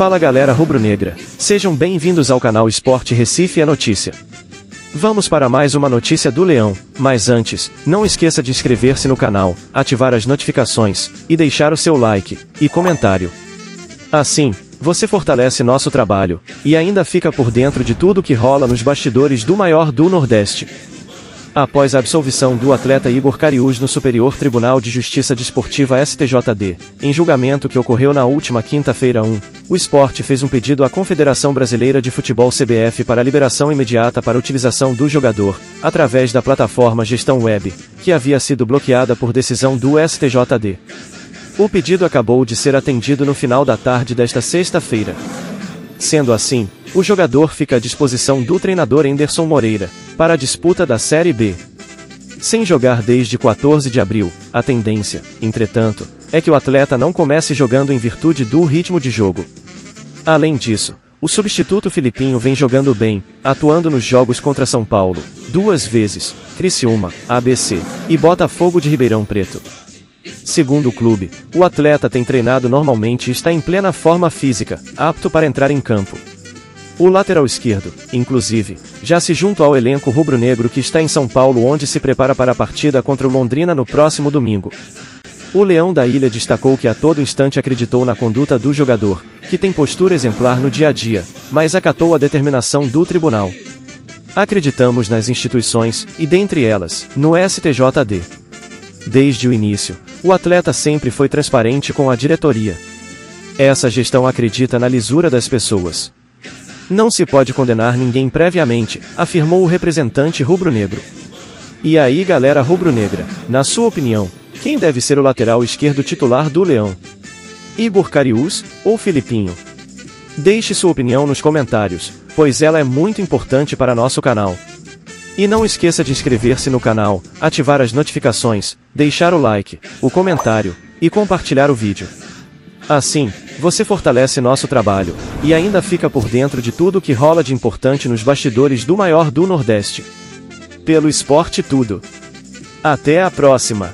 Fala galera rubro-negra, sejam bem-vindos ao canal Esporte Recife é Notícia. Vamos para mais uma notícia do Leão, mas antes, não esqueça de inscrever-se no canal, ativar as notificações, e deixar o seu like, e comentário. Assim, você fortalece nosso trabalho, e ainda fica por dentro de tudo que rola nos bastidores do maior do Nordeste. Após a absolvição do atleta Igor Cariús no Superior Tribunal de Justiça Desportiva STJD, em julgamento que ocorreu na última quinta-feira 1, o esporte fez um pedido à Confederação Brasileira de Futebol CBF para liberação imediata para utilização do jogador, através da plataforma Gestão Web, que havia sido bloqueada por decisão do STJD. O pedido acabou de ser atendido no final da tarde desta sexta-feira. Sendo assim, o jogador fica à disposição do treinador Anderson Moreira, para a disputa da Série B. Sem jogar desde 14 de abril, a tendência, entretanto, é que o atleta não comece jogando em virtude do ritmo de jogo. Além disso, o substituto Filipinho vem jogando bem, atuando nos jogos contra São Paulo, duas vezes, Criciúma, ABC e Botafogo de Ribeirão Preto. Segundo o clube, o atleta tem treinado normalmente e está em plena forma física, apto para entrar em campo. O lateral esquerdo, inclusive, já se junta ao elenco rubro-negro que está em São Paulo onde se prepara para a partida contra o Londrina no próximo domingo. O Leão da Ilha destacou que a todo instante acreditou na conduta do jogador, que tem postura exemplar no dia a dia, mas acatou a determinação do tribunal. Acreditamos nas instituições, e dentre elas, no STJD. Desde o início, o atleta sempre foi transparente com a diretoria. Essa gestão acredita na lisura das pessoas. Não se pode condenar ninguém previamente, afirmou o representante rubro-negro. E aí, galera rubro-negra, na sua opinião, quem deve ser o lateral esquerdo titular do Leão? Igor Cariús ou Filipinho? Deixe sua opinião nos comentários, pois ela é muito importante para nosso canal. E não esqueça de inscrever-se no canal, ativar as notificações, deixar o like, o comentário e compartilhar o vídeo. Assim, você fortalece nosso trabalho e ainda fica por dentro de tudo que rola de importante nos bastidores do maior do Nordeste. Pelo esporte tudo. Até a próxima!